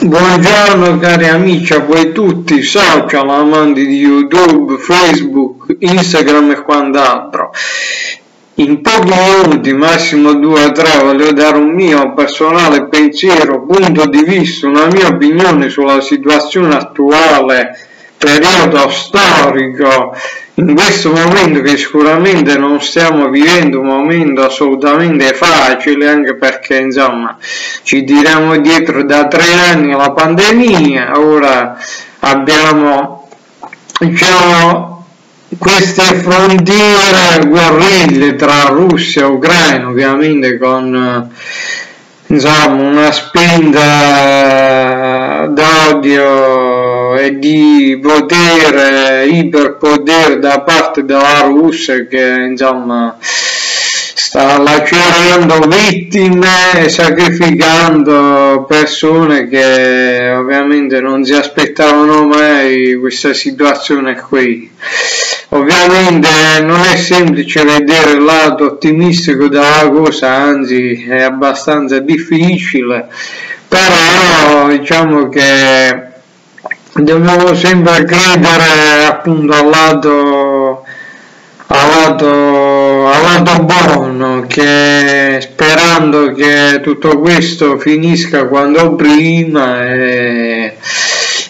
Buongiorno cari amici a voi tutti, social, amanti di YouTube, Facebook, Instagram e quant'altro. In pochi minuti, massimo 2 o 3, voglio dare un mio personale pensiero, punto di vista, una mia opinione sulla situazione attuale, periodo storico in questo momento che sicuramente non stiamo vivendo un momento assolutamente facile anche perché insomma ci tiriamo dietro da tre anni la pandemia ora abbiamo diciamo queste frontiere guerriglie tra Russia e Ucraina ovviamente con insomma una spinta d'odio di potere, iperpotere da parte della Russia che insomma sta lacerando vittime e sacrificando persone che ovviamente non si aspettavano mai questa situazione qui. Ovviamente non è semplice vedere il lato ottimistico della cosa, anzi è abbastanza difficile, però diciamo che dobbiamo sempre credere appunto al lato, al lato, al lato buono, che sperando che tutto questo finisca quanto prima. E,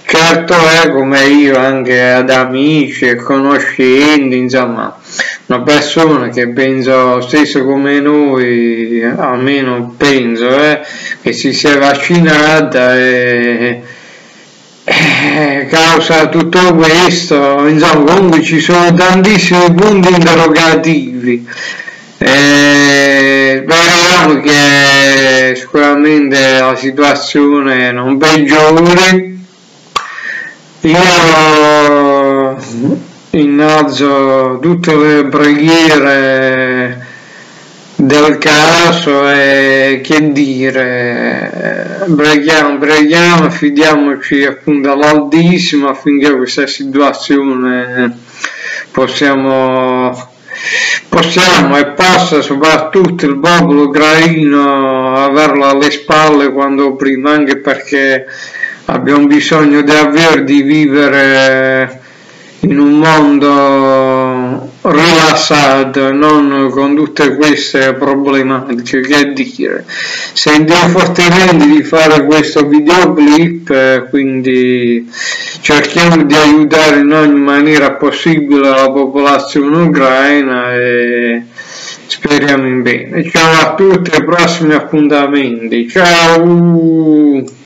certo è come io anche ad amici e conoscenti, insomma, una persona che penso stesso come noi, almeno penso, eh, che si sia vaccinata e, e causa tutto questo, insomma, comunque ci sono tantissimi punti interrogativi. E speriamo che sicuramente la situazione non peggiori io innalzo tutte le preghiere del caso e che dire, preghiamo, preghiamo, affidiamoci appunto all'Altissimo affinché questa situazione possiamo, possiamo e possa soprattutto il popolo ucraino averla alle spalle quando prima, anche perché abbiamo bisogno davvero di vivere in un mondo rilassato, non con tutte queste problematiche, che dire. Sentiamo fortemente di fare questo videoclip, quindi cerchiamo di aiutare in ogni maniera possibile la popolazione ucraina e speriamo in bene. Ciao a tutti, ai prossimi appuntamenti. Ciao!